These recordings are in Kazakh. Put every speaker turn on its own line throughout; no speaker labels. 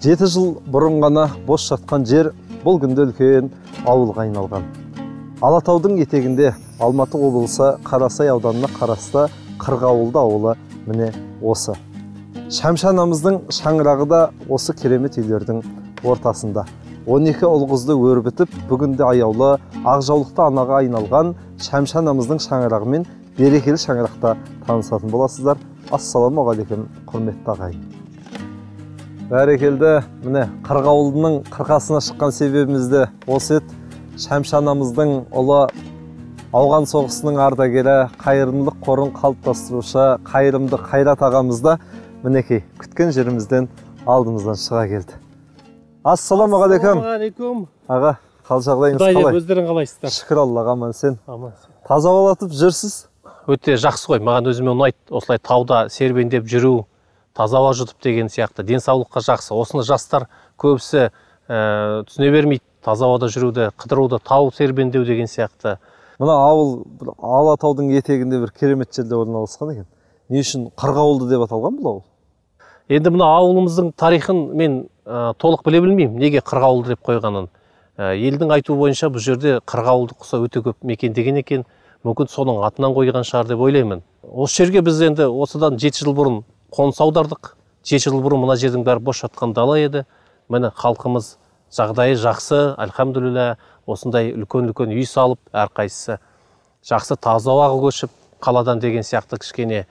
жеті жыл бұрын ғана бос жатқан жер бұл күнде үлкен ауылға айналған. Алатаудың етегінде алматы облысы қарасай ауданына қарасты қырғауылды ауылы міне осы. Шәмші анамыздың шаңырағы да осы керемет үйлердің ортасында. 12 ұл қызды өрбітіп бүгінде аяулы ақжаулықты анаға айналған шәмші анамыздың шаңырағымен берекелі шаңырақта танысатын боласыздар. Ассалаумағалейкум құрметті ағайын. Бәрекелді. Міне қырғауылдының қырқасына шыққан себебіміз де осы еді. Шәмші анамыздың ұлы ауған соғысының ардагері қайырымдылық қорын қалыптастырушы қайырымды қайрат ағамыз да мінекей күткен жерімізден алдымыздан шыға келді. Ассалаумағалейкум.
Ассалаумағалейкум.
Аға қал жағдайыңыз қалай?
өздерің қалайсыздар.
Шүкір аллаға аман сен.
Аман
таза ауалатып жүрсіз?
Өте жақсы ғой. Маған өзіме ұнайды осылай тауда серуендеп жүру. Таза ауа жұтып деген сияқты. Денсаулыққа жақсы. Осыны жастар көбісі ә, түсіне бермейді таза ауада жүруді қыдыруды тау серуендеу деген сияқты.
Мына ауыл бір алатаудың етегінде бір керемет жерде орналасқан екен. Не үшін қырғауылды деп аталған бұл ауыл?
Енді мына ауылымыздың тарихын мен ә, толық біле білмеймін. Неге қырғауылды деп қойғанын. Ә, елдің айтуы бойынша бұл жерде қырғауылды құсы өте көп мекендеген екен. Мүмкін соның атынан қойған шығар деп ойлаймын. Осы жерге біз енді осыдан жеті жыл бұрын қоныс аудардық. Жеті жыл бұрын мына жердің бәрі бос жатқан дала еді. Міне халқымыз жағдайы жақсы альхамдулилля осындай үлкен үлкен үй салып әрқайсысы жақсы таза ауаға көшіп қаладан деген сияқты кішкене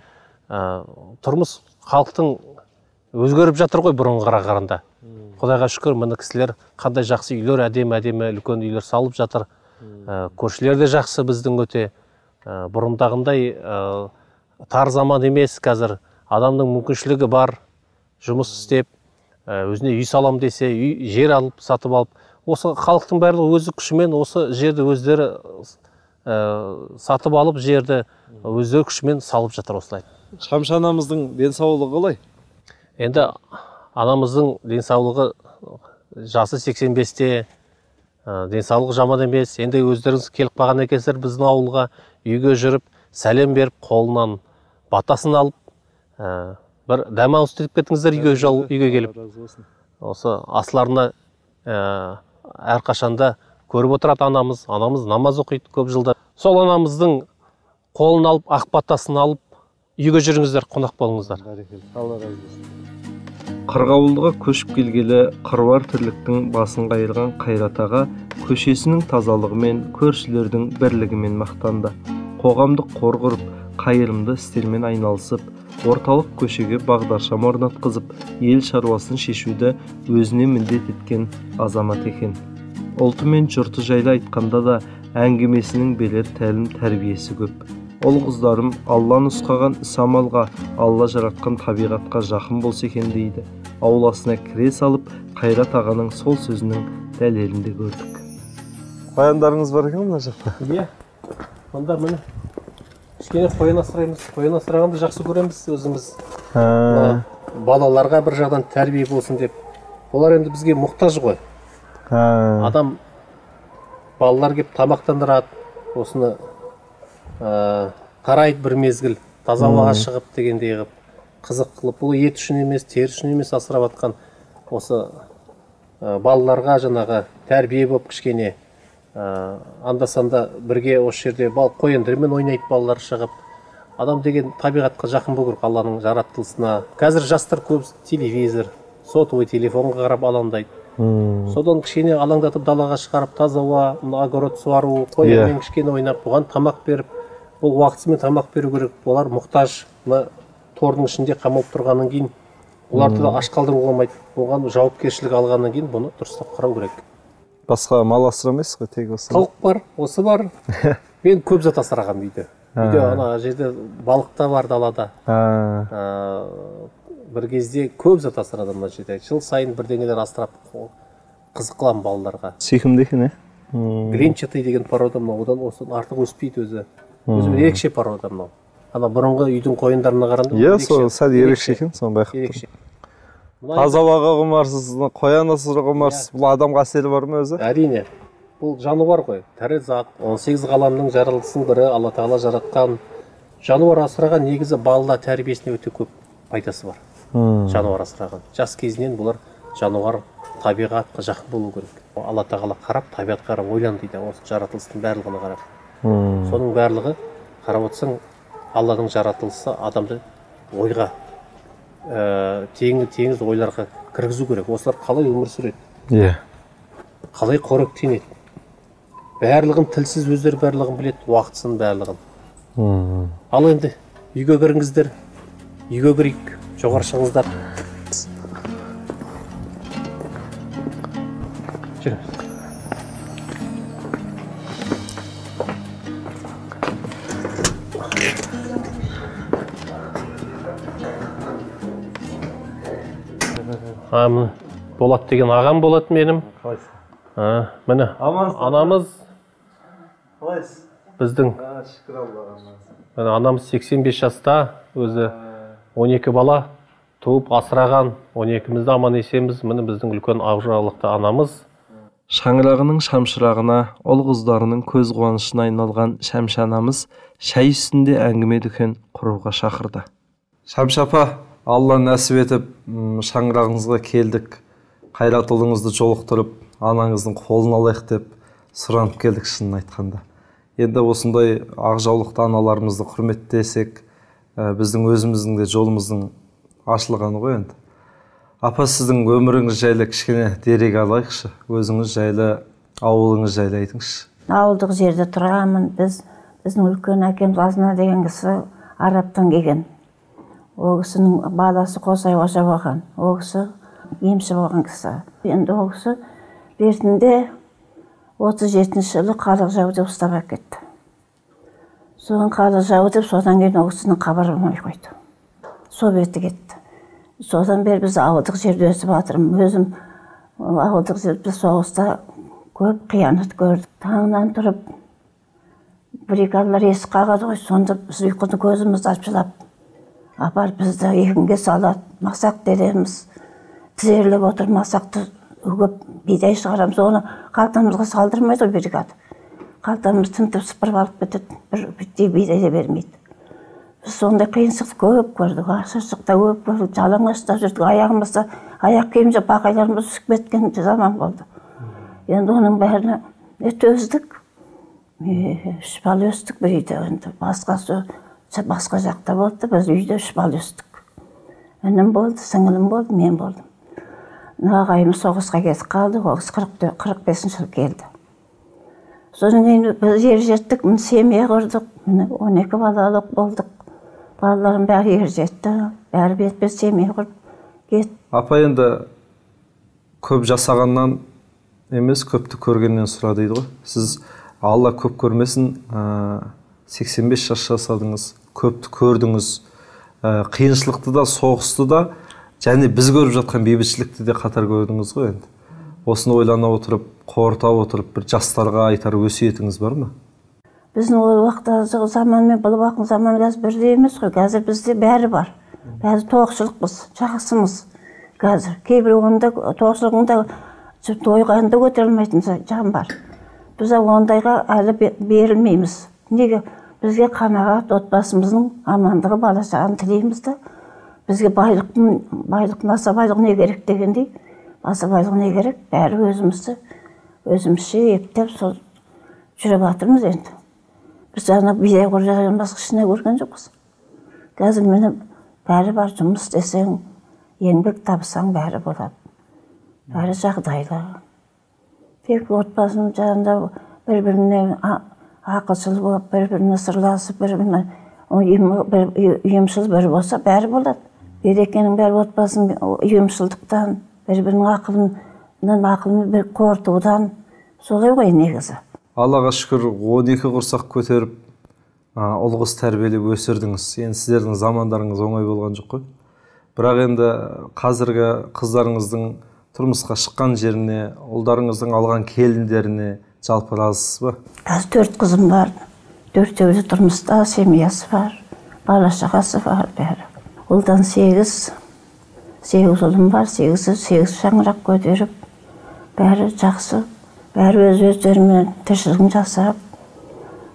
ә, тұрмыс халықтың өзгеріп жатыр ғой бұрынғыға қарағанда құдайға шүкір міне кісілер қандай жақсы үйлер әдемі әдемі үлкен үйлер салып жатыр. Ә, көршілер де жақсы біздің өте. Ә, бұрындағындай ә, тар заман емес қазір. Адамның мүмкіншілігі бар жұмыс істеп өзіне үй салам десе үй жер алып сатып алып осы халықтың барлығы өзі күшімен осы жерді өздері ә, сатып алып жерді өздері күшімен салып жатыр осылай.
Шәмші анамыздың денсаулығы қалай?
Енді анамыздың денсаулығы жасы 85-те ә, денсаулығы жаман емес. Енді өздеріңіз келіп қалған екенсіздер біздің ауылға үйге жүріп сәлем беріп қолынан батасын алып ә, бір дәм ауыз істетіп кетіңіздер үйге жол, үйге келіп. осы асыларына ә, әрқашанда көріп отырады анамыз. Анамыз намаз оқиды көп жылдар. Сол анамыздың қолын алып ақ батасын алып үйге жүріңіздер қонақ болыңыздар.
Алла разы болсын. Қырғауылдыға көшіп келгелі қыруар тірліктің басын қайырған қайрат аға көшесінің тазалығымен көршілердің бірлігімен мақтанды. Қоғамдық қор құрып қайырымды істермен айналысып орталық көшеге бағдаршам орнатқызып ел шаруасын шешуді өзіне міндет еткен азамат екен. Ұлты мен жұрты жайлы айтқанда да әңгімесінің берер тәлім тәрбиесі көп. Ұл қыздарым алла нұсқаған іс амалға алла жаратқан табиғатқа жақын болса екен дейді. Ауласына кіре салып қайрат ағаның сол сөзінің дәлелін де көрдік. Қояндарыңыз бар екен мына жақта?
Иә. Онда міне. Кішкене қоян асыраймыз қоян асырағанды жақсы көреміз өзіміз. Мына балаларға бір жағынан тәрбие болсын деп. Олар енді бізге мұқтаж ғой. Адам балалар келіп тамақтандырады осыны ә, қарайды бір мезгіл таза ауаға шығып дегендей қылып. Қызық қылып бұл ет үшін емес тері үшін емес асырап жатқан осы ә, балаларға жаңағы тәрбие болып кішкене ә, анда санда бірге осы жерде бал қояндармен ойнайды балалар шығып адам деген табиғатқа жақын болу керек алланың жаратылысына. Қазір жастар көбісі телевизор сотовый телефонға қарап алаңдайды. Содан кішкене алаңдатып далаға шығарып таза ауа мына огород суару қоянмен кішкене ойнап бұған тамақ беріп бұл уақытысымен тамақ беру керек. Олар мұқтаж мына тордың ішінде қамалып тұрғаннан кейін оларды да аш қалдыруға болмайды. Оған жауапкершілік алғаннан кейін бұны дұрыстап қарау керек.
Басқа мал асырамайсыз ғой тек осы
тауық бар осы бар. Мен көп зат асырағанмын үйде үйде ана жерде балық та бар далада. Бір кезде көп зат асырадым мына жерде. Жыл сайын бірдеңелер асырап қызық қыламын балаларға.
Сүйкімді екен иә
гренчатый деген порода мынау одан осыдан артық өспейді өзі. Өзі ерекше порода мынау. Ана бұрынғы үйдің қойындарына қарағанда
иә сол сәл ерекше екен соны байқап
ерекше.
тұрмын. Таза ауаға құмарсыз қоян асыруға құмарсыз бұл адамға әсері бар ма өзі?
Әрине. Бұл жануар ғой тірі зат 18 ғаламның жаралғысының бірі алла тағала жаратқан. Жануар асыраған негізі балалар тәрбиесіне өте көп пайдасы бар. Жануар асыраған. Жас кезінен бұлар жануар табиғатқа жақын болу керек. Алла тағала қарап табиғатқа қарап ойлан дейді. Осы жаратылыстың барлығына қарап. Соның барлығы қарап отырсаң алланың жаратылысы адамды ойға ә, теңіз, теңіз ойларға кіргізу керек. Осылар қалай өмір сүреді?
Иә.
Қалай қоректенеді барлығын тілсіз өздері барлығын біледі уақытысын барлығын. Ал енді үйге кіріңіздер. Үйге кірейік жоғары шығыңыздар болат деген ағам болатын менің а, міне
амансың?
анамыз.
Қалайсыз
біздің.
Шүкір аллаға
міне анамыз 85 жаста өзі 12 бала туып асыраған. 12-мізді аман есенбіз міне біздің үлкен ақжаулықты анамыз.
Шаңырағының шамшырағына ұл қыздарының көз қуанышына айналған шәмші анамыз шәй үстінде әңгіме дүкен құруға шақырды. Шәмші апа алла нәсіп етіп шаңырағыңызға келдік қайратұлыңызды жолықтырып анаңыздың қолын алайық деп сұранып келдік шынын айтқанда. Енді осындай ақ жаулықты аналарымызды құрметтесек ә, біздің өзіміздің де жолымыздың ашылғаны ғой енді. Апа сіздің өміріңіз жайлы кішкене дерек алайықшы өзіңіз жайлы ауылыңыз жайлы айтыңызшы.
Ауылдық жерде тұрамын біз біздің үлкен әкеміз азна деген кісі арабтан келген. Ол кісінің баласы қосай қожа болған. ол кісі емші болған кісі. енді ол кісі бертінде отыз жетінші жылы халық жау деп ұстап әкетті. соған халық жау деп содан кейін ол кісінің хабары болмай қойды. сол беті кетті. содан бері біз ауылдық жерде өсіп жатырмын өзім ауылдық жерде соғыста көп қиянат көрдік. таңнан тұрып бригадалар есік қағады ғой. сонда біз ұйқыны көзімізді ашып апарып бізді егінге салады масақ тереміз тізерлеп отыр масақты үгіп бидай шығарамыз оны қалтамызға салдырмайды ғой бригада қалтамызды тінтіп сыпырып алып кетеді бір бүттей бидай да бермейді біз сондай қиыншылықты көп көрдік ашаршылықта көп көрдік жалаңаштап жүрдік аяғымызда аяқ киім жоқ бақайларымыз үсіп кеткен заман болды енді оның бәріне не төздік е, үш бала өстік бір үйде енді басқасы басқа жақта болды біз үйде үш бала өстік інім болды сіңілім болды мен болдым ағайымыз соғысқа кетіп қалды ол кісі қырық қырық бесінші жылы келді содан кейін біз ер жеттік міне семья құрдық міне он екі балалық болдық балаларым бәрі ер жетті бәрі бет семья құрып кет
апа енді көп жасағаннан емес көпті көргеннен сұра дейді ғой. Сіз алла көп көрмесін 85 жас жасадыңыз көпті көрдіңіз. Ә, қиыншылықты да соғысты да және біз көріп жатқан бейбітшілікті де қатар көрдіңіз ғой енді. Осыны ойлана отырып қорыта отырып бір жастарға айтар өсиетіңіз бар ма?
Біздің ол уақыттағы заман мен бұл уақыттың заманы қазір бірдей емес қой. Қазір бізде бәрі бар. Бәрі тоқшылықпыз жақсымыз қазір. Кейбір онда тоқшылығында тойғанда көтере алмайтын жан бар. Біз ондайға әлі бе- берілмейміз. Неге бізге қанағат отбасымыздың амандығы бала шағаны тілейміз да бізге байлықтың байлықтың аса байлық не керек дегендей аса байлық не керек бәрі өзімізді өзімізше ептеп сол жүре жатырмыз енді біз ана бидай қожадан басқа ештеңе көрген жоқпыз қазір міне бәрі бар жұмыс істесең еңбек табысаң бәрі болады бәрі жағдайлы тек отбасының жанында бір біріне ақылшыл болып бір біріне сырласып бір біріне ұйымшыл бір болса бәрі болады берекенің бәрі отбасының ұйымшылдықтан бір бірінің ақылынан ақылын бір қорытудан солай ғой негізі
аллаға шүкір 12 құрсақ көтеріп ұл қыз тәрбиелеп өсірдіңіз енді сіздердің замандарыңыз оңай болған жоқ қой. Бірақ енді қазіргі қыздарыңыздың тұрмысқа шыққан жеріне ұлдарыңыздың алған келіндеріне жалпы разысыз ба
қазір төрт қызым бар. Төртеуі де тұрмыста семьясы бар бала шағасы бар бәрі. Ұлдан сегіз сегіз ұлым бар сегізі сегіз шаңырақ көтеріп бәрі жақсы. Бәрі өз өздерімен тіршілігін жасап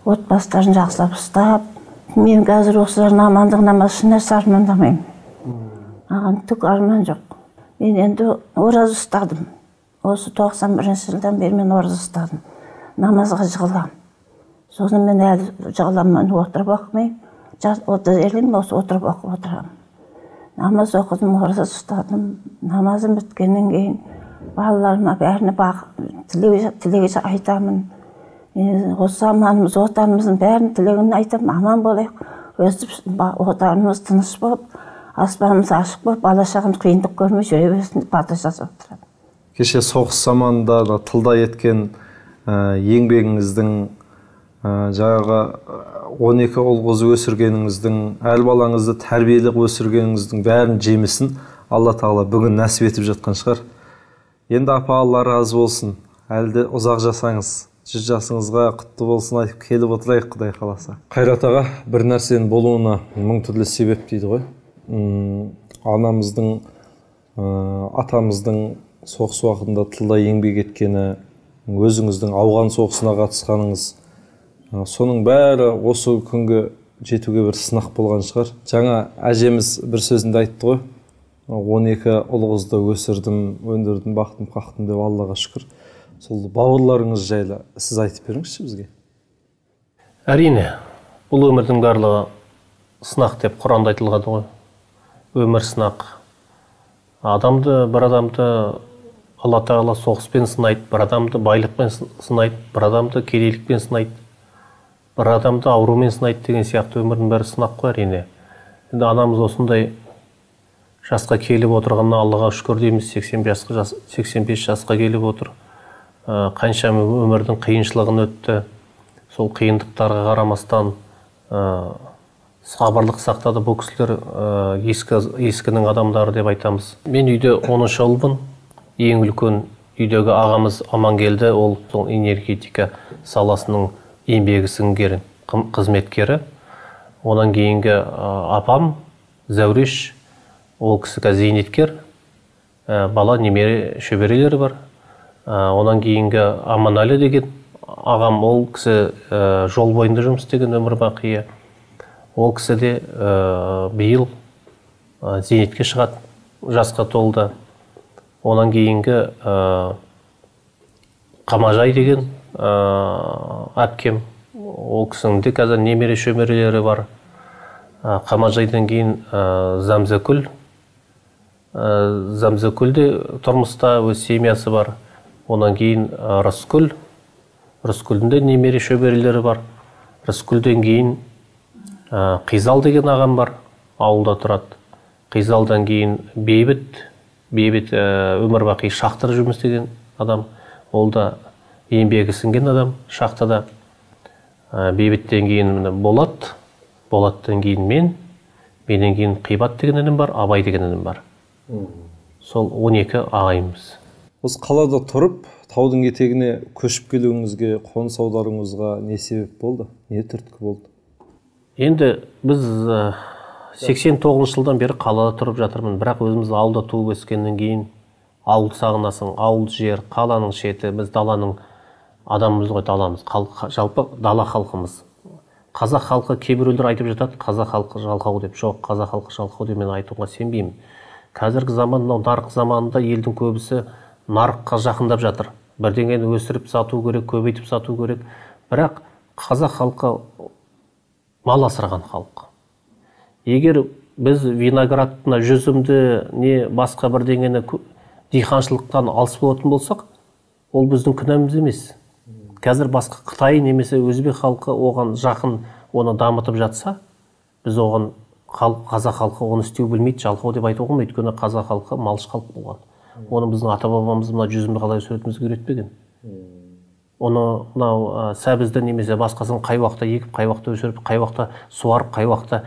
отбасыларын жақсылап ұстап мен қазір осылардың амандығына ма еш нәрсе армандамаймын. Маған түк арман жоқ. Мен енді ораза ұстадым. Осы тоқсан бірінші жылдан бері мен ораза ұстадым. Намазға жығыламын соны мен әлі жығыламын отырып оқымаймын осы отырып оқып отырамын. Намаз оқыдым ораза ұстадым. Намазым біткеннен кейін балаларыма бәріне тілек айтамын. Осы заманымыз отанымыздың бәрінің тілегін айтамын. Аман болайық. Өстіп отанымыз тыныш болып аспанымыз ашық болып бала шағамыз қиындық көрмей жүре берсін деп бата жазып отырамын
кеше соғыс заманында тылда еткен ә, еңбегіңіздің ә, жаңағы он екі ұл қыз өсіргеніңіздің әр балаңызды тәрбиелі өсіргеніңіздің бәрін жемісін алла тағала бүгін нәсіп етіп жатқан шығар. Енді апа алла разы болсын. Әлі де ұзақ жасаңыз жүз жасыңызға құтты болсын айтып келіп отырайық құдай қаласа. Қайрат аға бір нәрсенің болуына мың түрлі себеп дейді ғой. Үм, анамыздың ә, атамыздың соғыс уақытында тылда еңбек еткені өзіңіздің ауған соғысына қатысқаныңыз соның бәрі осы күнге жетуге бір сынақ болған шығар. Жаңа әжеміз бір сөзінде айтты ғой он екі ұл қызды өсірдім өндірдім бақтым қақтым деп аллаға шүкір. Сол бауырларыңыз жайлы сіз айтып беріңізші бізге.
Әрине бұл өмірдің барлығы сынақ деп құранда айтылған ғой. Өмір сынақ. Адамды бір адамды алла тағала соғыспен сынайды бір адамды байлықпен сынайды бір адамды кедейлікпен сынайды бір адамды аурумен сынайды деген сияқты өмірдің бәрі сынақ қой әрине енді анамыз осындай жасқа келіп отырғанына аллаға шүкір дейміз. 85 жасқа 85 жасқа келіп отыр. Ә, қанша өмірдің қиыншылығын өтті. Сол қиындықтарға қарамастан ә, сабырлық сақтады бұл кісілер ә, ескі ескінің адамдары деп айтамыз. Мен үйде оныншы ұлмын ең үлкен үйдегі ағамыз амангелді ол сол энергетика саласының еңбегі сіңген қызметкері. Одан кейінгі апам зәуреш ол кісі қазір зейнеткер бала немере шөберелері бар. Одан кейінгі аманәлі деген ағам ол кісі ә, жол бойында жұмыс істеген өмір бақия. Ол кісі де ә, биыл ә, зейнетке шығады жасқа толды. Одан кейінгі ә, қамажай деген ә, әпкем. Ол кісінің де қазір немере шөберелері бар. Ә, қамажайдан кейін ә, замзакүл ә, замзакүл де тұрмыста өз семьясы бар. Одан кейін рыскүл. Рыскүлдің де немере шөберелері бар. Рыскүлден кейін ә, қизал деген ағам бар ауылда тұрады. Қизалдан кейін бейбіт бейбіт ә, өмір бақи шахтада жұмыс істеген адам ол да еңбегі сіңген адам шахтада. Ә, бейбіттен кейін міне болат болаттан кейін мен менен кейін қибат деген інім бар абай деген інім бар. Сол 12 ағайынбыз
осы қалада тұрып таудың етегіне көшіп келуіңізге қоныс аударуыңызға не себеп болды? Не түрткі болды?
Енді біз сексен тоғызыншы жылдан бері қалада тұрып жатырмын. Бірақ өзіміз ауылда туып өскеннен кейін ауылды сағынасың ауыл жер қаланың шеті біз даланың адамымыз ғой даламыз. Жалпы дала халқымыз. Қазақ халқы кейбіреулер айтып жатады қазақ халқы жалқау деп. Жоқ қазақ халқы жалқау деп мен айтуға сенбеймін. Қазіргі заман мынау нарық заманында елдің көбісі нарыққа жақындап жатыр. Бірдеңені өсіріп сату керек көбейтіп сату керек. Бірақ қазақ халқы мал асыраған халық. Егер біз виноград мына жүзімді не басқа бірдеңені диқаншылықтан алыс болатын болсақ ол біздің күнәміз емес. Қазір басқа қытай немесе өзбек халқы оған жақын оны дамытып жатса біз оған қазақ халқы оны істеу білмейді жалқау деп айтуға болмайды. Өйткені қазақ халқы малшы халық болған. Оны біздің ата бабамыз мына жүзімді қалай өсіретінімізге үйретпеген. Оны мынау ә, сәбізді немесе басқасын қай уақытта егіп қай уақытта өсіріп қай уақытта суарып қай уақытта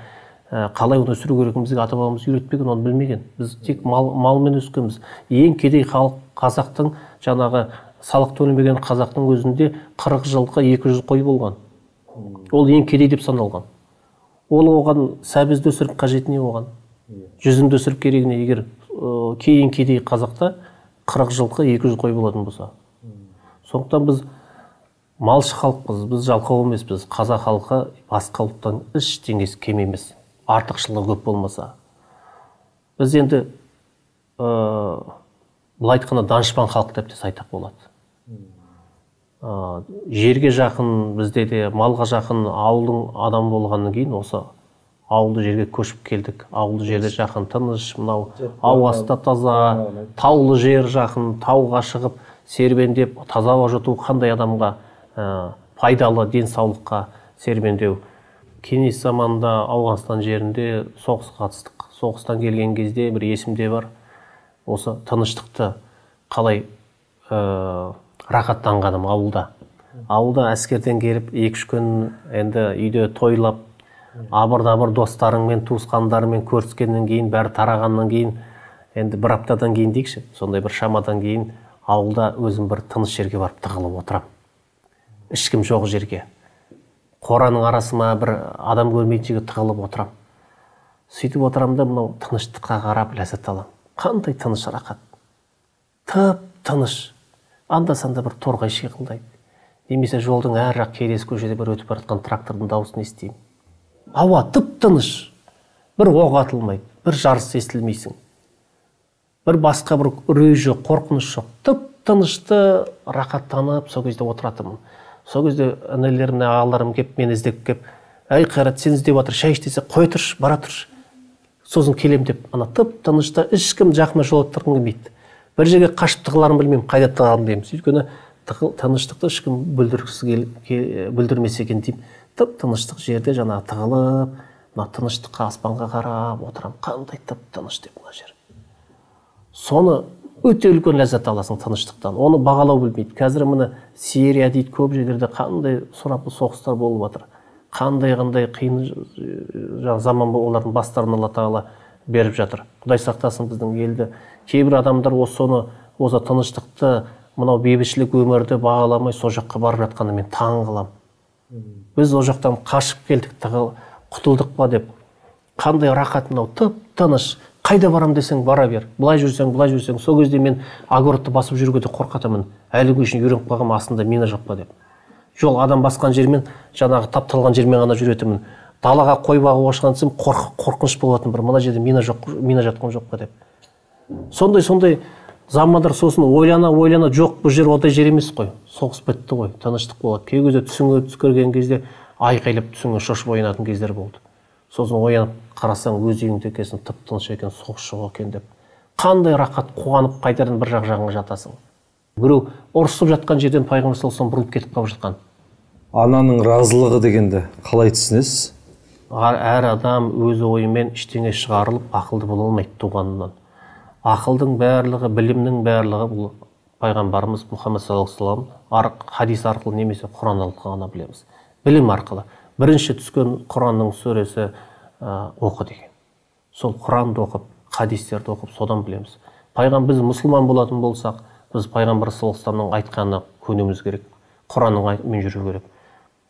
қалай оны өсіру керектігін бізге ата бабамыз үйретпеген оны білмеген. Біз тек мал, малмен өскенбіз. Ең кедей халық қазақтың жаңағы салық төлемеген қазақтың өзінде қырық жылқы екі жүз қой болған. Ол ең кедей деп саналған. Ол оған сәбізді өсіріп қажеті не оған жүзімді өсіріп керегі не егер кейін кедей қазақта қырық жылқы екі жүз қой болатын болса. Сондықтан біз малшы халықпыз біз жалқау емеспіз. Қазақ халқы басқа ұлттан ештеңесі кем емес. Артықшылығы көп болмаса. Біз енді былай айтқанда данышпан халық деп те айтсақ болады. Ә, жерге жақын бізде де малға жақын ауылдың адамы болғаннан кейін осы ауылды жерге көшіп келдік. Ауылды жерде жақын тыныш. Мынау ауасы да таза таулы жер жақын тауға шығып серуендеп таза ауа жұту қандай адамға ә, пайдалы денсаулыққа серуендеу кеңес заманында ауғанстан жерінде соғысқа қатыстық. Соғыстан келген кезде бір есімде бар. Осы тыныштықты қалай ә, рахаттанғаным ауылда. Ауылда әскерден келіп екі үш күн енді үйде тойлап абыр дабыр достарыңмен туысқандарыңмен көріскеннен кейін бәрі тарағаннан кейін енді бір аптадан кейін дейікші. Сондай бір шамадан кейін ауылда өзім бір тыныш жерге барып тығылып отырамын. Ешкім жоқ жерге. Қораның арасына бір адам көрмейтін жерге тығылып отырамын сөйтіп отырамын да мынау тыныштыққа қарап ләззат аламын қандай тыныш рахат. Тып тыныш. Анда санда бір торғай шиқылдайды немесе жолдың ар жақ келесі көшеде бір өтіп бара жатқан трактордың дауысын естимін. Ауа тып тыныш. Бір оқ атылмайды. Бір жарыс естілмейсің. Бір басқа бір үрей жоқ қорқыныш жоқ. Тып тынышты рахаттанып сол кезде отыратынмын. Сол кезде інілерім ағаларым келіп мені іздеп келіп әй қайрат сені іздеп жатыр шай іш десе қоя тұршы бара тұршы сосын келем деп ана тып тынышта ешкім жақыныма жолаттырғым келмейді. Бір жерге қашып тығыларымды білмеймін қайда тығыларымды білмеймін өйткені тыныштықты ешкім бүлдіргісі бүлдірмесе екен деймін. Тып тыныштық жерде жаңағы тығылып мына тыныштыққа аспанға қарап отырамын. Қандай тып тыныш деп мына жер. Соны өте үлкен ләззат аласың тыныштықтан. Оны бағалау білмейді. Қазір міне сирия дейді көп жерлерде қандай сұрапыл соғыстар болып жатыр қандай қандай қиын жаңағы заман олардың бастарын алла тағала беріп жатыр. Құдай сақтасын біздің елді. Кейбір адамдар осы соны осы тыныштықты мынау бейбітшілік өмірді бағаламай сол жаққа барып жатқанына мен таң қаламын біз ол жақтан қашып келдік құтылдық па деп. Қандай рахат мынау? Тып тыныш қайда барам десең бара бер. Былай жүрсең былай жүрсең. Сол кезде мен огородты басып жүруге де қорқатынмын. Әлі күнге шейін үйреніп қалғанмын астында мина жоқ па деп. Жол адам басқан жермен жаңағы тапталған жермен ғана жүретінмін. Далаға қой бағуға шыққан десем қорқыныш болатын бір. Мына жерде мина жоқ мина жатқан жоқ па деп. Сондай сондай замандар сосын ойлана ойлана жоқ бұл жер ондай жер емес қой. Соғыс бітті ғой тыныштық болады. Кей кезде түсіңе түс көрген кезде айқайлап түсіңе шошып оянатын кездер болды. Сосын оянып қарасаң өз үйіңде екенсің тып тыныш екен соғыс жоқ екен деп қандай рахат қуанып қайтадан бір жақ жағыңа жатасың біреу ұрысып жатқан жерден пайғамбар саллаллаху бұрылып кетіп қалып жатқан
ананың разылығы дегенді қалай түсінесіз
әр адам өз ойымен ештеңе шығарылып ақылды бола алмайды туғанынан ақылдың барлығы білімнің барлығы бұл пайғамбарымыз мұхаммад саллаллаху алейhi хадис арқылы немесе құран арқылы ғана білеміз білім арқылы бірінші түскен құранның сүресі ә, оқы деген. Сол құранды оқып хадистерді оқып содан білеміз. Пайғамбар біз мұсылман болатын болсақ біз пайғамбар саллаллаху айтқанына көнуіміз керек құранмен жүру керек.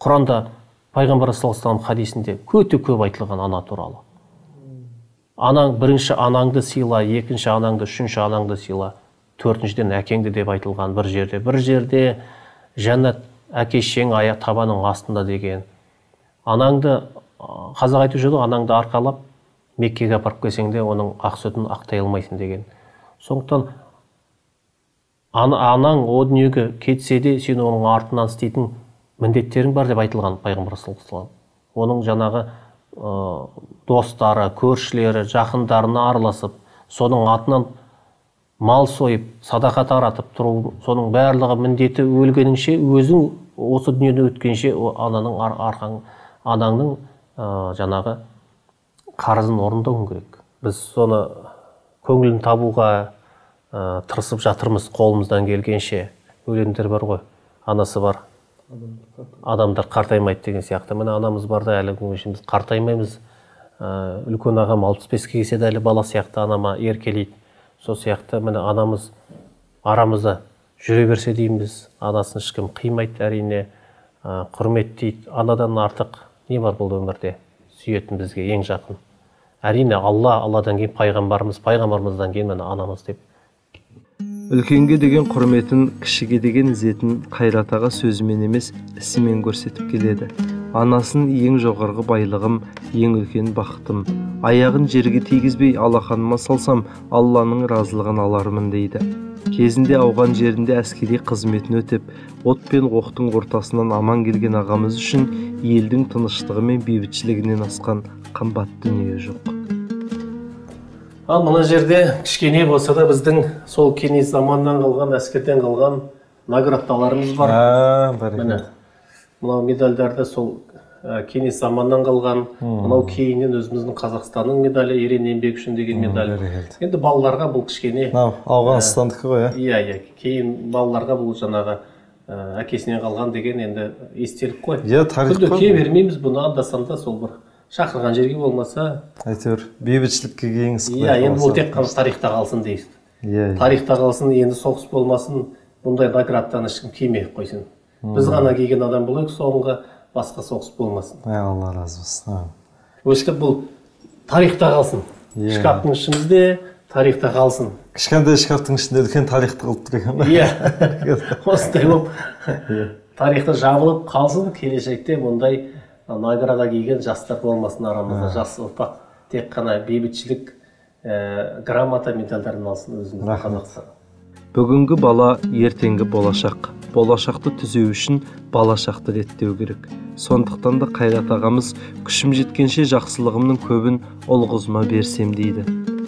Құранда пайғамбар саллаллаху хадисінде өте көп айтылған ана туралы. Анаң бірінші анаңды сыйла екінші анаңды үшінші анаңды сыйла төртіншіден әкеңді деп айтылған бір жерде бір жерде жәннат әке шешең аяқ табаның астында деген. Анаңды қазақ айтушы еді анаңды арқалап меккеге апарып келсең де оның ақ сүтін ақтай алмайсың деген. Сондықтан анаң о дүниеге кетсе де сен оның артынан істейтін міндеттерің бар деп айтылған пайғамбар саллаллаху оның жаңағы ә, достары көршілері жақындарына араласып соның атынан мал сойып садақа таратып тұру соның барлығы міндеті өлгеніңше өзің осы дүниеден өткенше ананың арқаң анаңның ә, жаңағы қарызын орындауың керек біз соны көңілін табуға ә, тырысып жатырмыз қолымыздан келгенше өлеңдер бар ғой анасы бар адамдар қартаймайды деген сияқты. міне анамыз барда әлі күнге шейін біз қартаймаймыз ә, үлкен ағам алпыс беске келсе де әлі бала сияқты анама еркелейді. Сол сияқты міне анамыз арамызда жүре берсе дейміз. Анасын ешкім қимайды әрине құрметтейді. Анадан артық не бар бұл өмірде? Сүйетін бізге ең жақын. Әрине алла алладан кейін пайғамбарымыз пайғамбарымыздан кейін міне анамыз деп.
Үлкенге деген құрметін кішіге деген ізетін қайрат аға сөзімен емес ісімен көрсетіп келеді. Анасын ең жоғарғы байлығым ең үлкен бақытым. Аяғын жерге тигізбей алақаныма салсам алланың разылығын алармын дейді. Кезінде ауған жерінде әскери қызметін өтеп от пен оқтың ортасынан аман келген ағамыз үшін елдің тыныштығы мен бейбітшілігінен асқан қымбат дүние жоқ.
Ал мына жерде кішкене болса да біздің сол кеңес заманынан қалған әскерден қалған наградталарымыз бар. Міне мынау медальдарды сол ә, кеңес заманынан қалған. Мынау кейіннен өзіміздің қазақстанның медалі ерен еңбек үшін деген медаль. енді балаларға бұл кішкене
мынау ауғанстандікі ғой
иә?
Иә
иә. Кейін балаларға бұл жаңағы ә, әкесінен қалған деген енді естелік қой.
Иә тарих қой.
бермейміз бұны анда санда сол бір шақырған жерге болмаса.
Әйтеуір бейбітшілікке кеңес
иә енді бұл тек қана тарихта қалсын дейсіз.
Иә иә.
тарихта қалсын енді соғыс болмасын бұндай наградтан ешкім кимей ақ қойсын біз ғана киген адам болайық соңғы. Басқа соғыс болмасын.
Алла разы болсын
өстіп бұл тарихта қалсын?
Иә.
шкафтың ішімізде тарихта қалсын.
Кішкентай шкафтың ішінде үлкен тарихты қылып тұр екен
иә. Осындай болып. Тарихта жабылып қалсын келешекте мұндай награда киген жастар болмасын арамызда. Жас ұрпақ тек қана бейбітшілік ә, грамота медальдарын алсын өзіміздің қазақстан
бүгінгі бала ертеңгі болашақ. Болашақты түзеу үшін балашақты реттеу керек. Сондықтан да қайрат ағамыз күшім жеткенше жақсылығымның көбін ұл қызыма берсем дейді.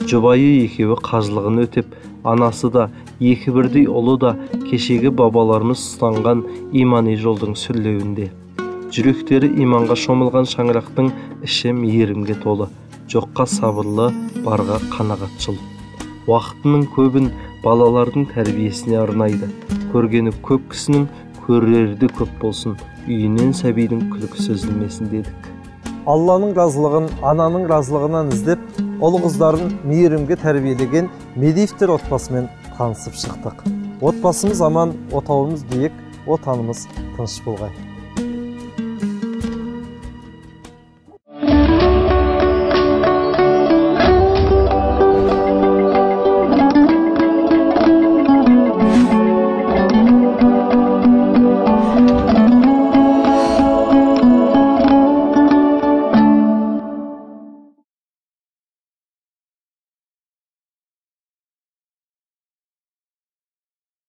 Жұбайы екеуі қажылығын өтеп анасы да екі бірдей ұлы да кешегі бабаларымыз ұстанған имани жолдың сүрлеуінде. Жүректері иманға шомылған шаңырақтың іші мейірімге толы. Жоққа сабырлы барға қанағатшыл. Уақытының көбін балалардың тәрбиесіне арнайды. Көргені көп кісінің көрері де көп болсын. Үйінен сәбидің күлкісі үзілмесін дедік.
Алланың разылығын ананың разылығынан іздеп ұл қыздарын мейірімге тәрбиелеген медеевтер отбасымен танысып шықтық. Отбасымыз аман отауымыз биік отанымыз тыныш болғай.